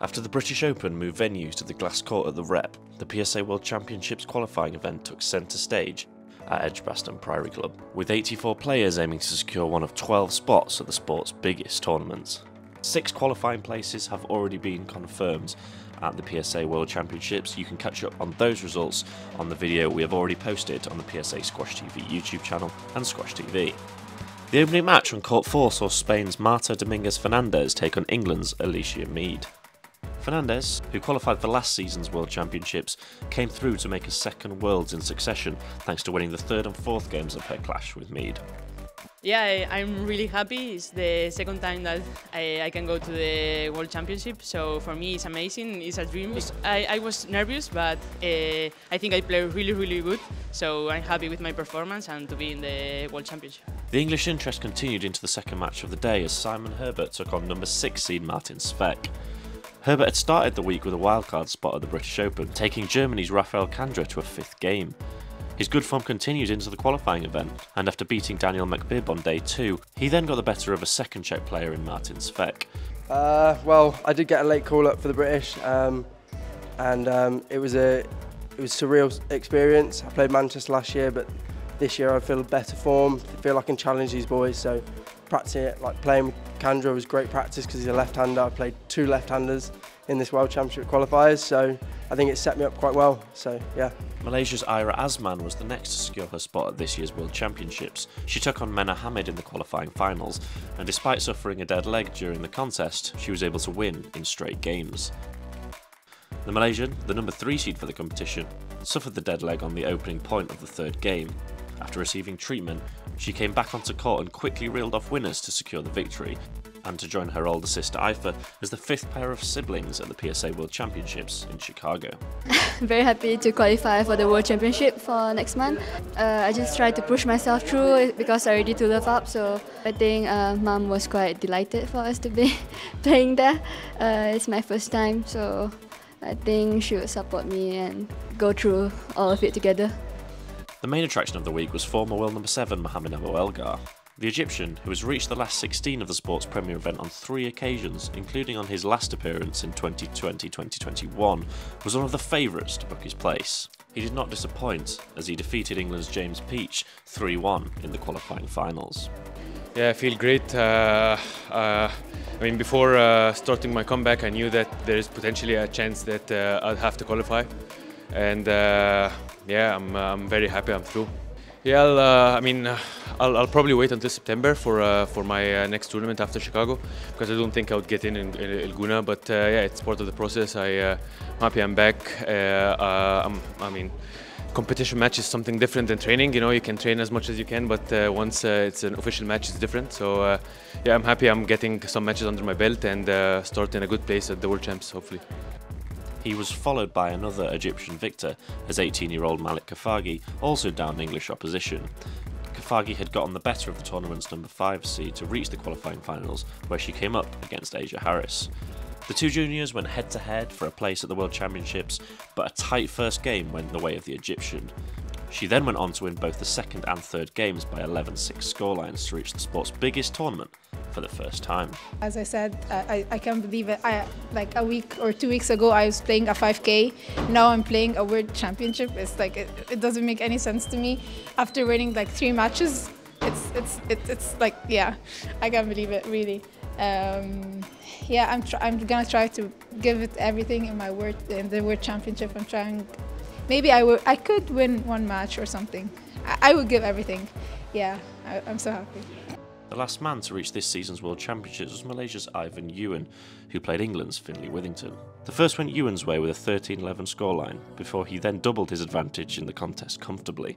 After the British Open moved venues to the glass court at the Rep, the PSA World Championships qualifying event took centre stage at Edgbaston Priory Club, with 84 players aiming to secure one of 12 spots at the sport's biggest tournaments. Six qualifying places have already been confirmed at the PSA World Championships. You can catch up on those results on the video we have already posted on the PSA Squash TV YouTube channel and Squash TV. The opening match on Court 4 saw Spain's Marta Dominguez Fernandez take on England's Alicia Mead. Fernandez, who qualified for last season's World Championships, came through to make a second Worlds in succession thanks to winning the third and fourth games of her clash with Mead. Yeah, I'm really happy. It's the second time that I, I, can go to the World Championship, so for me it's amazing. It's a dream. I, I was nervous, but uh, I think I played really, really good. So I'm happy with my performance and to be in the World Championship. The English interest continued into the second match of the day as Simon Herbert took on number six seed Martin Svec. Herbert had started the week with a wildcard spot at the British Open, taking Germany's Raphael Kandra to a fifth game. His good form continued into the qualifying event, and after beating Daniel Mekbib on day two, he then got the better of a second Czech player in Martin Svec. Uh, well, I did get a late call up for the British, um, and um, it was a it was surreal experience. I played Manchester last year, but this year I feel better form. I feel I can challenge these boys. So practicing it, like playing with Kandra was great practice because he's a left-hander. I played two left-handers in this World Championship qualifiers, so I think it set me up quite well. So yeah. Malaysia's Aira Azman was the next to secure her spot at this year's World Championships. She took on Mena Hamid in the qualifying finals, and despite suffering a dead leg during the contest, she was able to win in straight games. The Malaysian, the number 3 seed for the competition, suffered the dead leg on the opening point of the third game. After receiving treatment, she came back onto court and quickly reeled off winners to secure the victory, and to join her older sister Aifa as the fifth pair of siblings at the PSA World Championships in Chicago. Very happy to qualify for the World Championship for next month. Uh, I just tried to push myself through because I already to live up, so I think uh, mom was quite delighted for us to be playing there. Uh, it's my first time, so I think she would support me and go through all of it together. The main attraction of the week was former world number 7 Mohamed Abouelghar. The Egyptian, who has reached the last 16 of the sport's premier event on three occasions, including on his last appearance in 2020-2021, was one of the favourites to book his place. He did not disappoint as he defeated England's James Peach 3-1 in the qualifying finals. Yeah, I feel great. Uh, uh, I mean, before uh, starting my comeback, I knew that there is potentially a chance that uh, I'd have to qualify, and uh, yeah, I'm, uh, I'm very happy I'm through. Yeah, I'll, uh, I mean, uh, I'll, I'll, probably wait until September for uh, for my uh, next tournament after Chicago because I don't think I would get in in, in El Gouna. But uh, yeah, it's part of the process. I, am happy I'm back. I'm, I mean, competition match is something different than training. You know, you can train as much as you can, but once it's an official match, it's different. So yeah, I'm happy I'm getting some matches under my belt and start in a good place at the World Champs, hopefully. He was followed by another Egyptian victor, as 18-year-old Malak Khafagy also downed English opposition. Khafagy had gotten the better of the tournament's number 5 seed to reach the qualifying finals, where she came up against Asia Harris. The two juniors went head to head for a place at the World Championships, but a tight first game went the way of the Egyptian. She then went on to win both the second and third games by 11-6 scorelines to reach the sport's biggest tournament for the first time. As I said, I, I can't believe it. I, like a week or two weeks ago, I was playing a 5K. Now I'm playing a World Championship. It's like it, it doesn't make any sense to me. After winning like three matches, it's it's it's, it's like yeah, I can't believe it really. Um, yeah, I'm I'm gonna try to give it everything in my word in the World Championship. I'm trying maybe I would I could win one match or something. I, I would give everything. Yeah, I, I'm so happy. The last man to reach this season's World Championships was Malaysia's Ivan Yuen, who played England's Finlay Withington. The first went Yuen's way with a 13-11 scoreline, before he then doubled his advantage in the contest comfortably.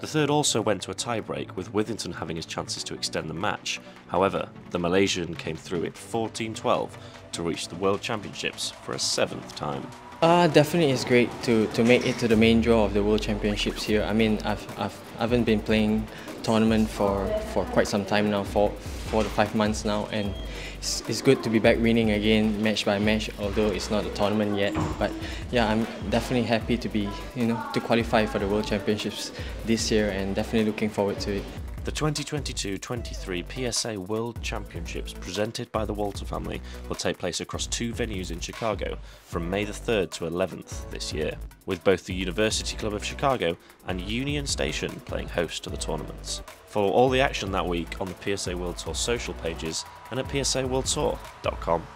The third also went to a tiebreak, with Withington having his chances to extend the match. However, the Malaysian came through it 14-12 to reach the World Championships for a seventh time. Uh, definitely it's great to, to make it to the main draw of the World Championships here. I mean, I've, I've, I haven't been playing tournament for, for quite some time now, for four to five months now, and it's, it's good to be back winning again, match by match, although it's not a tournament yet. But yeah, I'm definitely happy to be, you know, to qualify for the World Championships this year and definitely looking forward to it. The 2022-23 PSA World Championships presented by the Walter family will take place across two venues in Chicago from May the 3rd to 11th this year, with both the University Club of Chicago and Union Station playing host to the tournaments. Follow all the action that week on the PSA World Tour social pages and at psaworldtour.com.